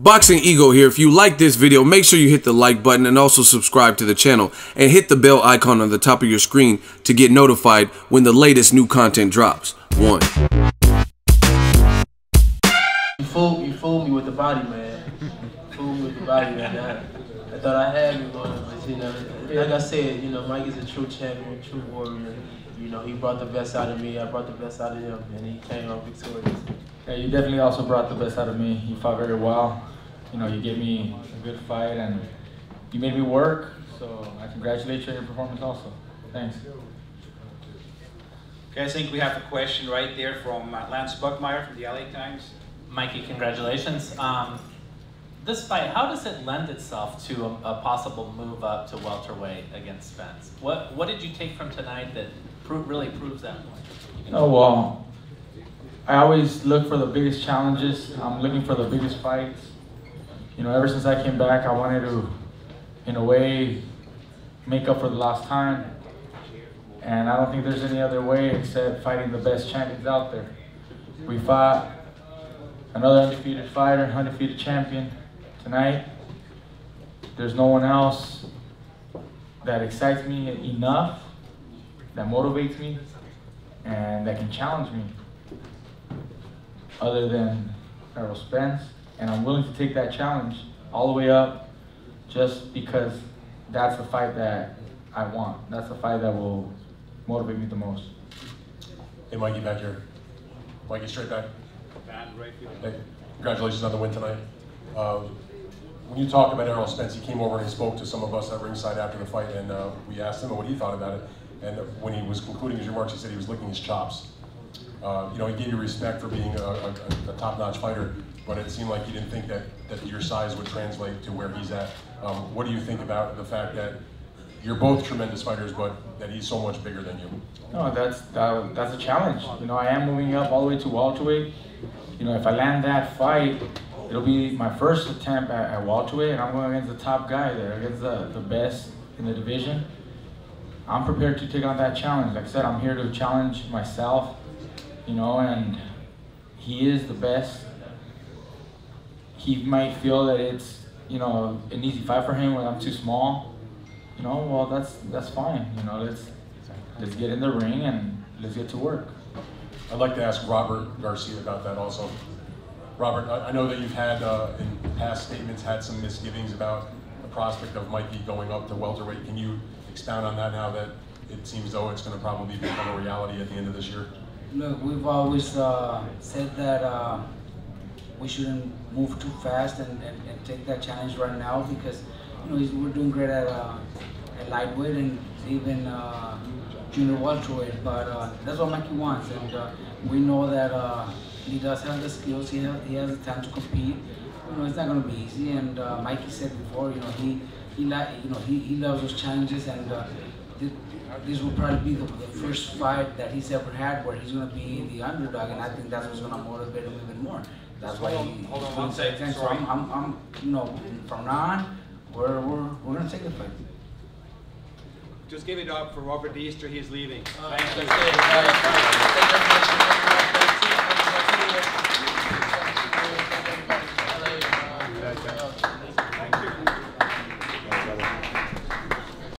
Boxing Ego here. If you like this video, make sure you hit the like button and also subscribe to the channel and hit the bell icon on the top of your screen to get notified when the latest new content drops. One. You fooled, you fooled me with the body, man. You fooled me with the body, man. I, I thought I had you on but you know, like I said, you know, Mike is a true champion, true warrior. You know, he brought the best out of me. I brought the best out of him, and he came out victorious. Yeah, you definitely also brought the best out of me. You fought very well. You know, you gave me a good fight and you made me work. So I congratulate you on your performance also. Thanks. Okay, I think we have a question right there from uh, Lance Pugmire from the LA Times. Mikey, congratulations. Um, this fight, how does it lend itself to a, a, possible move up to welterweight against Spence? What what did you take from tonight that pro really proves that point? Oh well, I always look for the biggest challenges. I'm looking for the biggest fights. You know, ever since I came back, I wanted to, in a way, make up for the lost time. And I don't think there's any other way except fighting the best champions out there. We fought another undefeated fighter, undefeated champion tonight. There's no one else that excites me enough, that motivates me, and that can challenge me other than Errol Spence. And I'm willing to take that challenge all the way up just because that's the fight that I want. That's the fight that will motivate me the most. Hey, Mikey, back here. Mikey, straight back. Hey, congratulations on the win tonight. Um, when you talk about Errol Spence, he came over and he spoke to some of us at ringside after the fight, and uh, we asked him what he thought about it. And when he was concluding his remarks, he said he was licking his chops. Uh, you know, he gave you respect for being a, a, a top-notch fighter, but it seemed like he didn't think that, that your size would translate to where he's at. Um, what do you think about the fact that you're both tremendous fighters, but that he's so much bigger than you? No, that's that, that's a challenge. You know, I am moving up all the way to welterweight. You know, if I land that fight, it'll be my first attempt at, at welterweight, and I'm going against the top guy there, against the, the best in the division. I'm prepared to take on that challenge. Like I said, I'm here to challenge myself you know, and he is the best. He might feel that it's, you know, an easy fight for him when I'm too small. You know, well, that's that's fine. You know, let's let's get in the ring and let's get to work. I'd like to ask Robert Garcia about that also. Robert, I know that you've had, uh, in past statements, had some misgivings about the prospect of Mikey going up to welterweight. Can you expound on that now that it seems though it's going to probably become a reality at the end of this year? Look, we've always uh, said that uh, we shouldn't move too fast and, and, and, take that challenge right now because you know we're doing great at, uh, at lightweight and even uh, junior welterweight. But uh, that's what Mikey wants, and uh, we know that he does have the skills. He has, he has the time to compete. You know, it's not going to be easy. And Mikey said before, you know, he he you know he, he loves those challenges and this will probably be the, the, first fight that he's ever had where he's going to be the underdog, and I think that's what's going to motivate him even more. That's why he, hold on one second. So I'm, I'm, I'm, you know, from now on, we're, we're, we're going to take the fight. Just give it up for Robert Easter. He's leaving. Uh, Thank you.